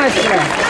mostra.